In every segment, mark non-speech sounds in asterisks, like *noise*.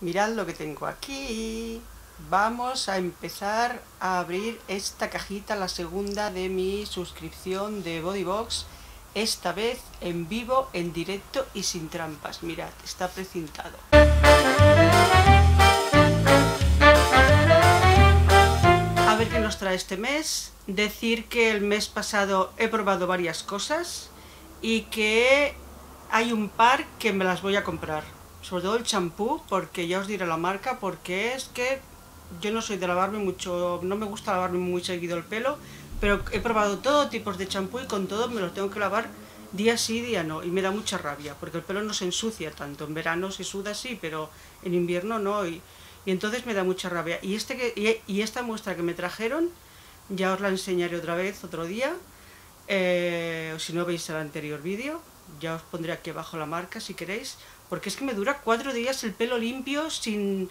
Mirad lo que tengo aquí. Vamos a empezar a abrir esta cajita, la segunda de mi suscripción de Bodybox. Esta vez en vivo, en directo y sin trampas. Mirad, está precintado. A ver qué nos trae este mes. Decir que el mes pasado he probado varias cosas y que hay un par que me las voy a comprar. Sobre todo el champú, porque ya os diré la marca, porque es que yo no soy de lavarme mucho, no me gusta lavarme muy seguido el pelo, pero he probado todo tipos de champú y con todo me los tengo que lavar día sí, día no, y me da mucha rabia, porque el pelo no se ensucia tanto, en verano se suda sí, pero en invierno no, y, entonces me da mucha rabia. Y, este que, y, esta muestra que me trajeron, ya os la enseñaré otra vez, otro día, eh, si no veis el anterior vídeo, ya os pondré aquí abajo la marca si queréis, porque es que me dura cuatro días el pelo limpio sin...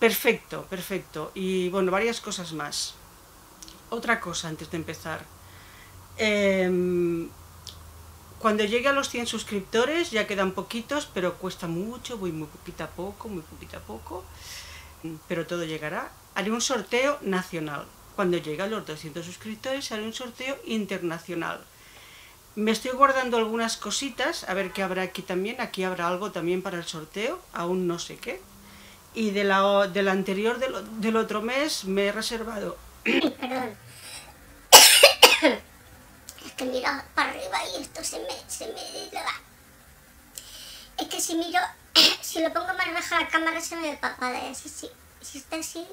Perfecto, perfecto. Y bueno, varias cosas más. Otra cosa antes de empezar. Em, cuando llegue a los 100 suscriptores, ya quedan poquitos, pero cuesta mucho, voy muy poquito a poco, muy poquito a poco, pero todo llegará. Haré un sorteo nacional. Cuando llegue a los 200 suscriptores, haré un sorteo internacional. Me estoy guardando algunas cositas, a ver qué habrá aquí también. Aquí habrá algo también para el sorteo, aún no sé qué. Y de la, del anterior del, otro mes me he reservado... *coughs* Perdón. *coughs* es que miro para arriba y esto se me, se me. Es que si miro, *coughs* si lo pongo más baja la cámara se me ve papada. Y si, si está así,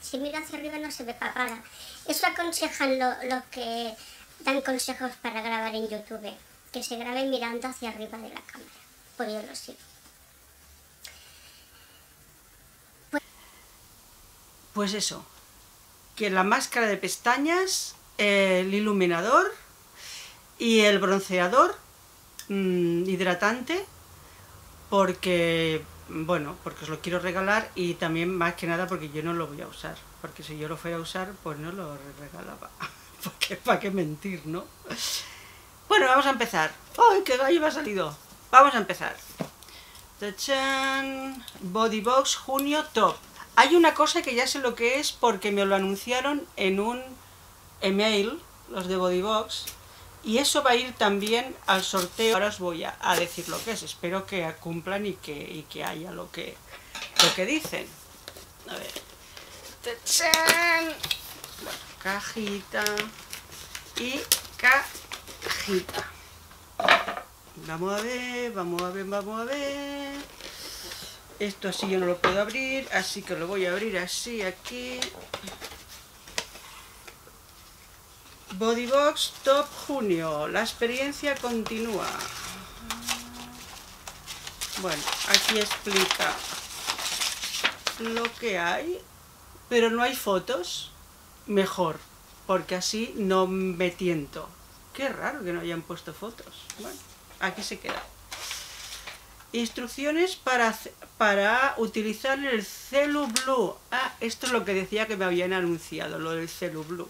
si miro hacia arriba no se ve papada. Eso aconsejan lo, lo que dan consejos para grabar en YouTube, que se grabe mirando hacia arriba de la cámara. Pues yo lo sigo. Pues, eso, que la máscara de pestañas, el iluminador y el bronceador mm, hidratante, porque, bueno, porque os lo quiero regalar y también más que nada porque yo no lo voy a usar, porque si yo lo fuera a usar, pues no lo regalaba. *laughs* *laughs* ¿Para qué, mentir, no? Bueno, vamos a empezar. ¡Ay, qué gallo ha salido! Vamos a empezar. ¡Tachan! Bodybox Junio Top. Hay una cosa que ya sé lo que es porque me lo anunciaron en un email, los de Bodybox, y eso va a ir también al sorteo. Ahora os voy a, decir lo que es. Espero que cumplan y que, que haya lo que, lo que dicen. A ver. ¡Tachan! Cajita y cajita. Vamos a ver, vamos a ver, vamos a ver. Esto así yo no lo puedo abrir, así que lo voy a abrir así aquí. Bodybox Top Junio, la experiencia continúa. Bueno, aquí explica lo que hay, pero no hay fotos mejor, porque así no me tiento. Qué raro que no hayan puesto fotos. Bueno, aquí se queda. Instrucciones para, para utilizar el Celu Blue. Ah, esto es lo que decía que me habían anunciado, lo del Celu Blue.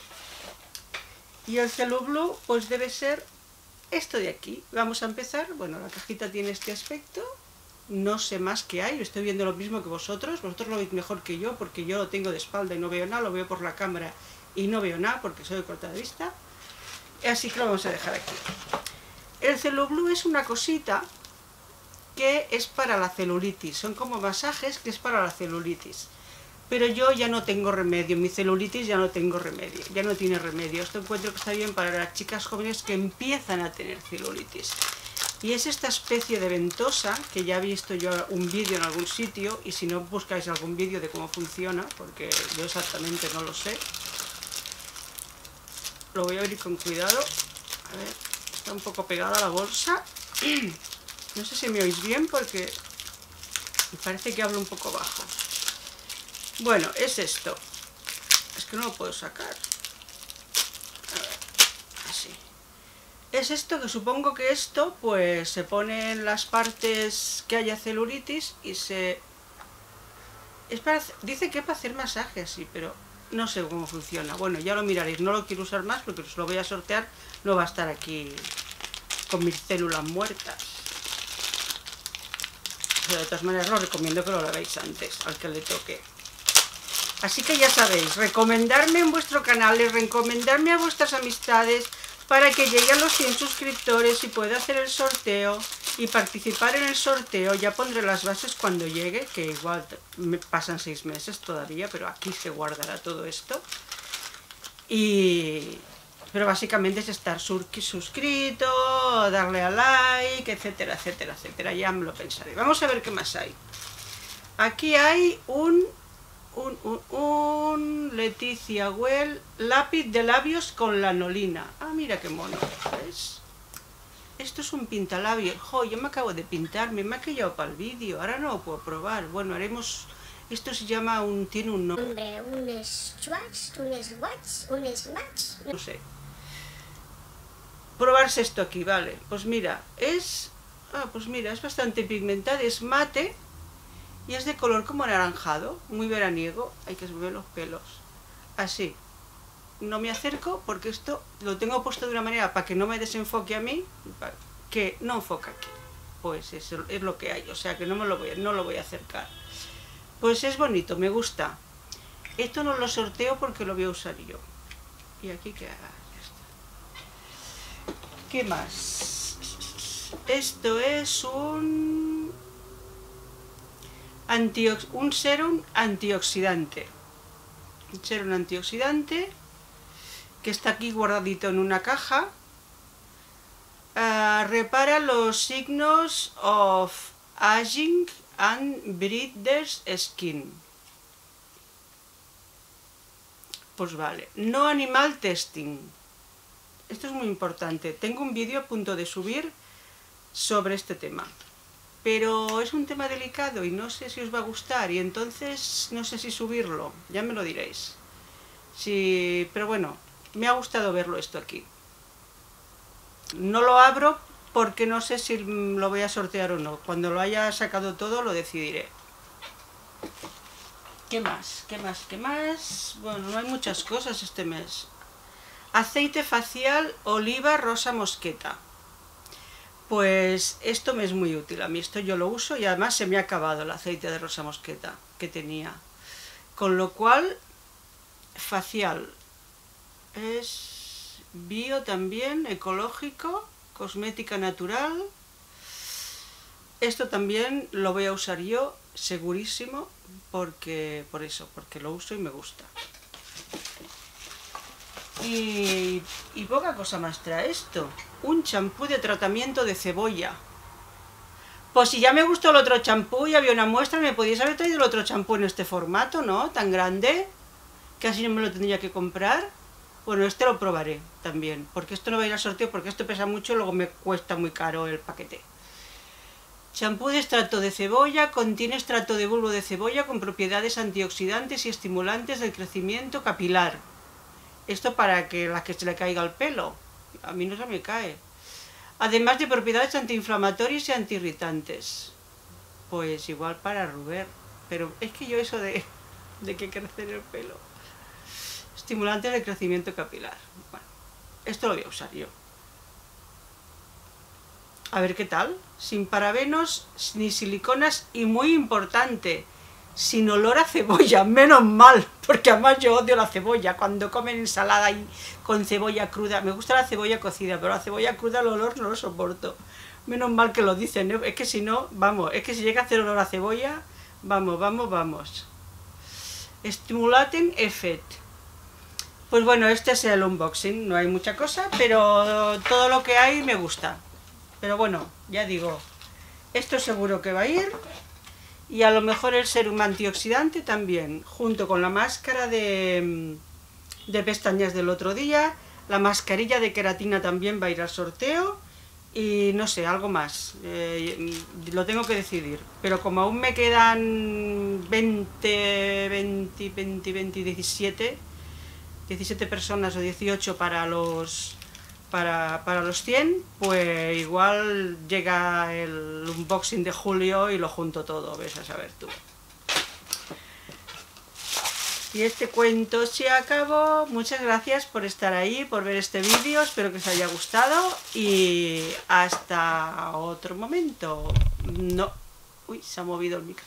Y el Celu Blue, pues debe ser esto de aquí. Vamos a empezar. Bueno, la cajita tiene este aspecto. No sé más que hay, estoy viendo lo mismo que vosotros. Vosotros lo veis mejor que yo porque yo lo tengo de espalda y no veo nada, lo veo por la cámara y no veo nada porque soy de corta de vista. Así que lo vamos a dejar aquí. El Celublue es una cosita que es para la celulitis. Son como masajes que es para la celulitis. Pero yo ya no tengo remedio, mi celulitis ya no tengo remedio, ya no tiene remedio. Esto encuentro que está bien para las chicas jóvenes que empiezan a tener celulitis. Y es esta especie de ventosa, que ya he visto yo un vídeo en algún sitio, y si no buscáis algún vídeo de cómo funciona, porque yo exactamente no lo sé, lo voy a abrir con cuidado. A ver, está un poco pegada a la bolsa. *clears throat* No sé si me oís bien porque me parece que hablo un poco bajo. Bueno, es esto. Es que no lo puedo sacar. A ver, así. Es esto que supongo que esto pues se pone en las partes que haya celulitis y se... Es para... Dice que es para hacer masaje así, pero no sé cómo funciona. Bueno, ya lo miraréis. No lo quiero usar más porque os lo voy a sortear. No va a estar aquí con mis células muertas. de todas maneras lo recomiendo que lo hagáis antes, al que le toque. Así que ya sabéis, recomendarme en vuestro canal recomendarme a vuestras amistades para que llegue a los 100 suscriptores y pueda hacer el sorteo y participar en el sorteo. Ya pondré las bases cuando llegue, que igual me pasan seis meses todavía, pero aquí se guardará todo esto. Y... Pero básicamente es estar suscrito, darle a like, etcétera, etcétera, etcétera. Ya me lo pensaré. Vamos a ver qué más hay. Aquí hay un un, un, un, Leticia Well lápiz de labios con lanolina. Ah, mira qué mono. ¿Ves? Esto es un pintalabios. Jo, yo me acabo de pintar, me he maquillado para el vídeo. Ahora no lo puedo probar. Bueno, haremos... Esto se llama un... tiene un nombre. Un swatch, un swatch, un smatch. No sé. Probarse esto aquí, vale. Pues mira, es... Ah, pues mira, es bastante pigmentado, es mate y es de color como anaranjado, muy veraniego, hay que subir los pelos, así. No me acerco porque esto lo tengo puesto de una manera para que no me desenfoque a mí, que no enfoca aquí. Pues eso es lo que hay, o sea que no, me lo, voy, no lo voy a acercar. Pues es bonito, me gusta. Esto no lo sorteo porque lo voy a usar yo. Y aquí que ¿Qué más? Esto es un un serum antioxidante. Un serum antioxidante que está aquí guardadito en una caja. Ah, repara los signos of aging and breeders skin. Pues vale. No animal testing. Esto es muy importante. Tengo un vídeo a punto de subir sobre este tema pero es un tema delicado y no sé si os va a gustar y entonces no sé si subirlo, ya me lo diréis. Sí, pero bueno, me ha gustado verlo esto aquí. No lo abro porque no sé si lo voy a sortear o no. Cuando lo haya sacado todo lo decidiré. ¿Qué más? ¿Qué más? ¿Qué más? Bueno, no hay muchas cosas este mes. Aceite facial oliva rosa mosqueta. Pues esto me es muy útil, a mí esto yo lo uso y además se me ha acabado el aceite de rosa mosqueta que tenía. Con lo cual, facial, es bio también, ecológico, cosmética natural. Esto también lo voy a usar yo, segurísimo, porque por eso, porque lo uso y me gusta. Y, poca cosa más trae esto. Un champú de tratamiento de cebolla. Pues si ya me gustó el otro champú y había una muestra, me podíais haber traído el otro champú en este formato, ¿no? Tan grande, que así no me lo tendría que comprar. Bueno, este lo probaré también, porque esto no va a ir al sorteo, porque esto pesa mucho y luego me cuesta muy caro el paquete. Champú de extracto de cebolla, contiene extracto de bulbo de cebolla con propiedades antioxidantes y estimulantes del crecimiento capilar. Esto para que la que se le caiga el pelo. A mí no se me cae. Además de propiedades antiinflamatorias y antiirritantes. Pues igual para Ruber. Pero es que yo eso de, de que crecer el pelo. Estimulantes de crecimiento capilar. Bueno, esto lo voy a usar yo. A ver qué tal. Sin parabenos ni siliconas y muy importante, sin olor a cebolla, menos mal, porque además yo odio la cebolla, cuando comen ensalada y con cebolla cruda, me gusta la cebolla cocida, pero la cebolla cruda el olor no lo soporto, menos mal que lo dicen, ¿eh? es que si no, vamos, es que si llega a hacer olor a cebolla, vamos, vamos, vamos. Stimulating Effect. Pues bueno, este es el unboxing, no hay mucha cosa, pero todo lo que hay me gusta. Pero bueno, ya digo, esto seguro que va a ir y a lo mejor el serum antioxidante también, junto con la máscara de, de pestañas del otro día, la mascarilla de queratina también va a ir al sorteo y no sé, algo más, eh, lo tengo que decidir, pero como aún me quedan 20, 20, 20, 20, 17, 17 personas o 18 para los para, para, los 100, pues igual llega el unboxing de julio y lo junto todo, ves a saber tú. Y este cuento se acabó. Muchas gracias por estar ahí, por ver este vídeo. Espero que os haya gustado y hasta otro momento. No. Uy, se ha movido el micro.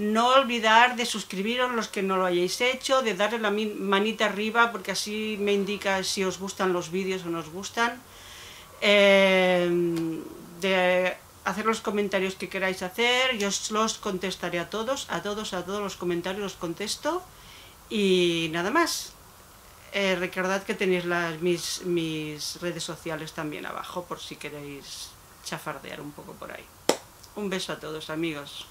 No olvidar de suscribiros los que no lo hayáis hecho, de darle la manita arriba porque así me indica si os gustan los vídeos o no os gustan. Em, de hacer los comentarios que queráis hacer, yo os los contestaré a todos, a todos, a todos los comentarios los contesto y nada más. Eh, recordad que tenéis las, mis, mis redes sociales también abajo por si queréis chafardear un poco por ahí. Un beso a todos amigos.